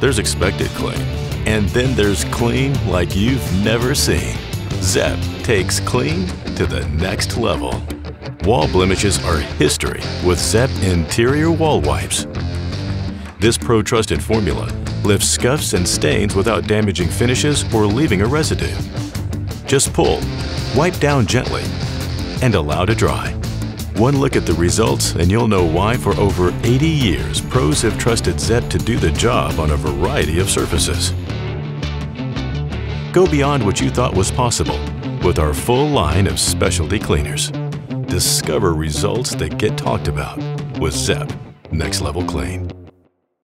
there's expected clean, and then there's clean like you've never seen. ZEP takes clean to the next level. Wall blemishes are history with ZEP interior wall wipes. This pro-trusted formula lifts scuffs and stains without damaging finishes or leaving a residue. Just pull, wipe down gently, and allow to dry. One look at the results and you'll know why for over 80 years pros have trusted ZEP to do the job on a variety of surfaces. Go beyond what you thought was possible with our full line of specialty cleaners. Discover results that get talked about with ZEP Next Level Clean.